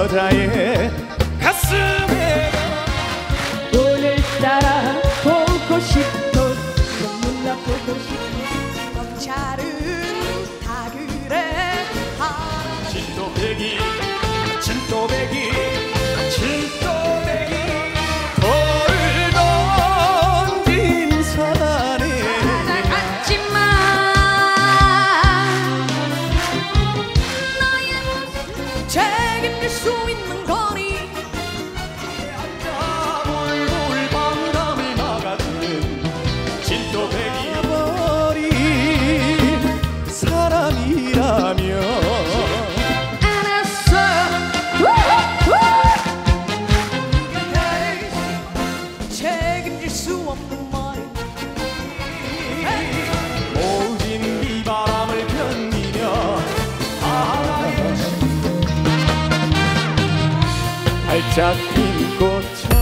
여자의 가슴. kesuin menggori 활짝 핀 꽃처럼.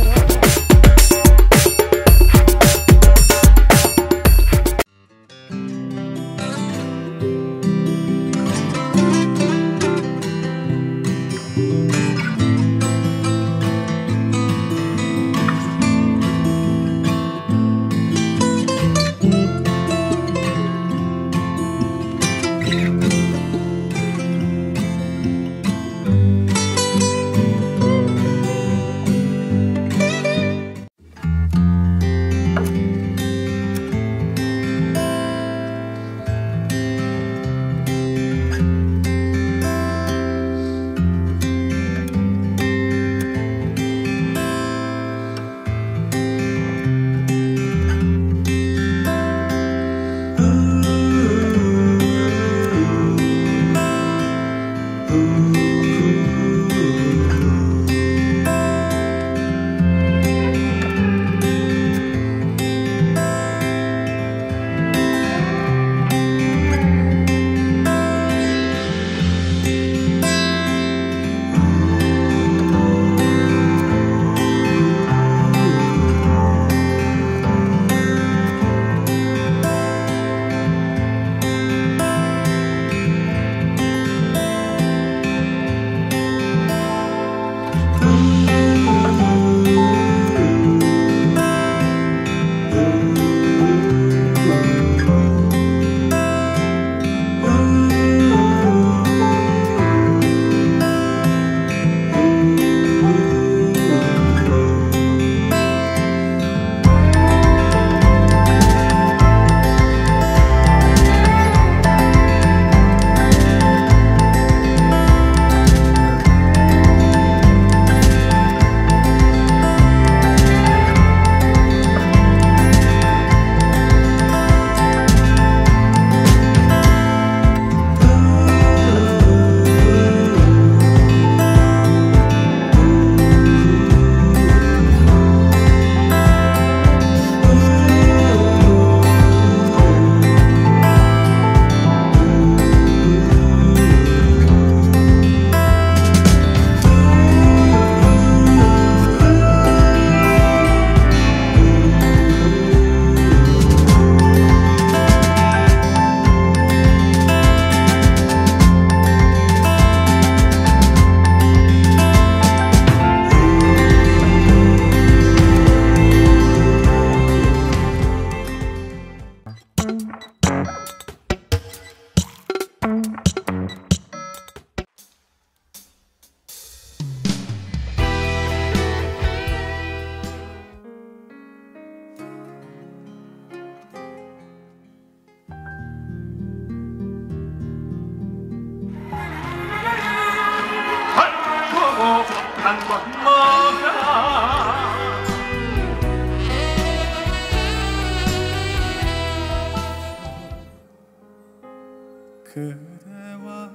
그대와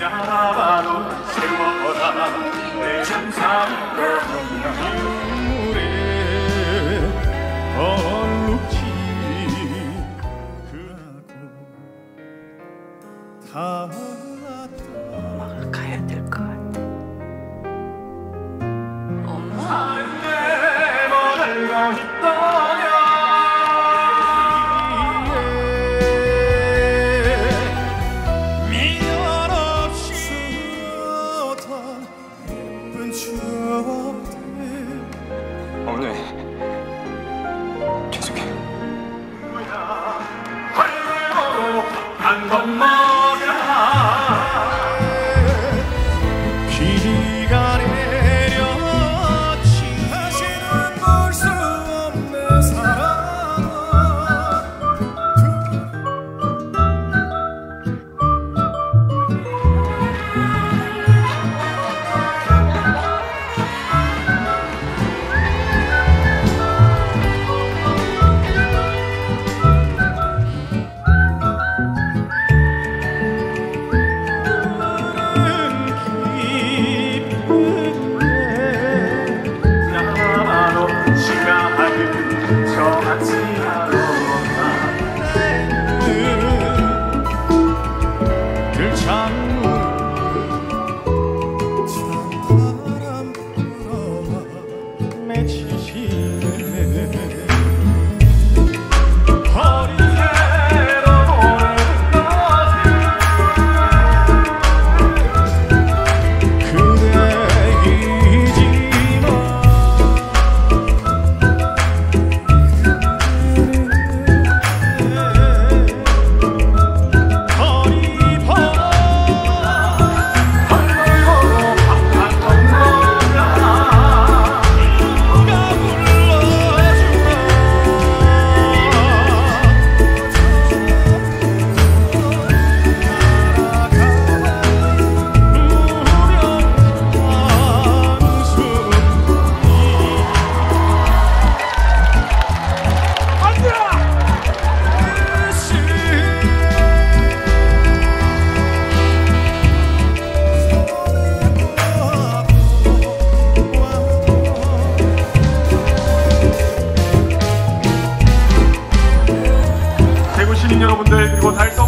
야바로 세워라 내 참상병 우리 얼룩지 그하고 다 먹을 가야 될 것 같아 엄마 างคนมอ sun 분들 그리고 달성